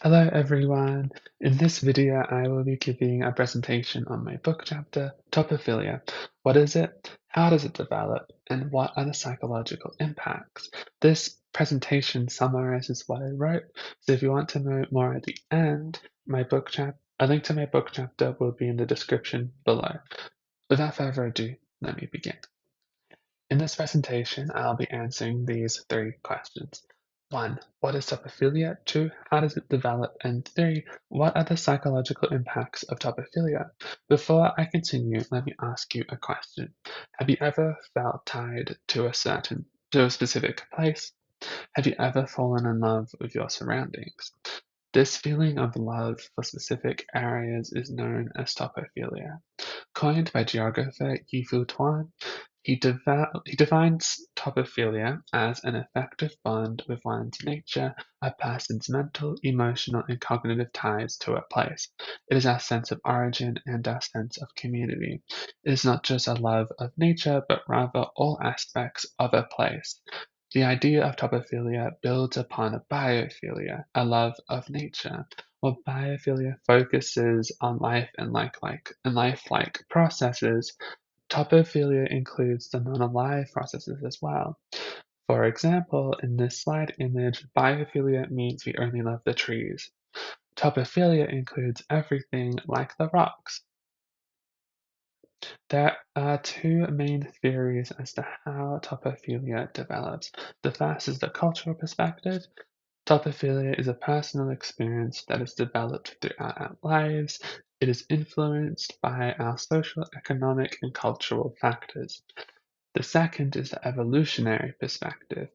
Hello everyone! In this video I will be giving a presentation on my book chapter, Topophilia. What is it? How does it develop? And what are the psychological impacts? This presentation summarizes what I wrote, so if you want to know more at the end, my book chap a link to my book chapter will be in the description below. Without further ado, let me begin. In this presentation, I'll be answering these three questions. One, what is topophilia? Two, how does it develop? And three, what are the psychological impacts of topophilia? Before I continue, let me ask you a question. Have you ever felt tied to a certain, to a specific place? Have you ever fallen in love with your surroundings? This feeling of love for specific areas is known as topophilia. Coined by geographer Yi-Fu Tuan, he, he defines topophilia as an affective bond with one's nature, a person's mental, emotional, and cognitive ties to a place. It is our sense of origin and our sense of community. It is not just a love of nature, but rather all aspects of a place. The idea of topophilia builds upon a biophilia, a love of nature, while biophilia focuses on life and like-like and lifelike processes, Topophilia includes the non-alive processes as well. For example, in this slide image, biophilia means we only love the trees. Topophilia includes everything like the rocks. There are two main theories as to how topophilia develops. The first is the cultural perspective. Topophilia is a personal experience that is developed throughout our lives it is influenced by our social, economic, and cultural factors. The second is the evolutionary perspective.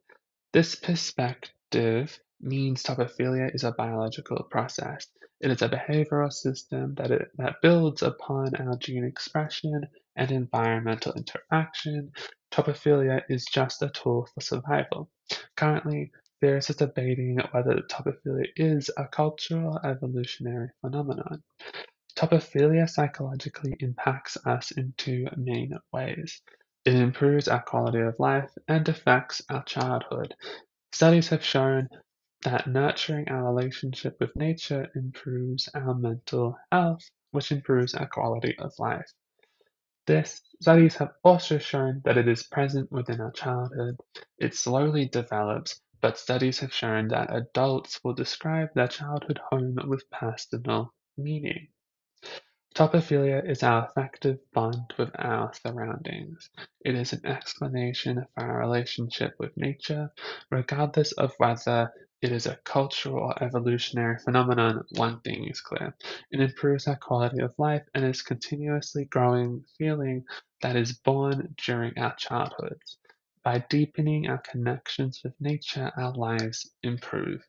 This perspective means topophilia is a biological process. It is a behavioral system that, it, that builds upon our gene expression and environmental interaction. Topophilia is just a tool for survival. Currently, there is a debating whether topophilia is a cultural evolutionary phenomenon. Topophilia psychologically impacts us in two main ways. It improves our quality of life and affects our childhood. Studies have shown that nurturing our relationship with nature improves our mental health, which improves our quality of life. This studies have also shown that it is present within our childhood. It slowly develops, but studies have shown that adults will describe their childhood home with personal meaning. Topophilia is our affective bond with our surroundings. It is an explanation of our relationship with nature, regardless of whether it is a cultural or evolutionary phenomenon, one thing is clear. It improves our quality of life and is continuously growing feeling that is born during our childhoods. By deepening our connections with nature, our lives improve.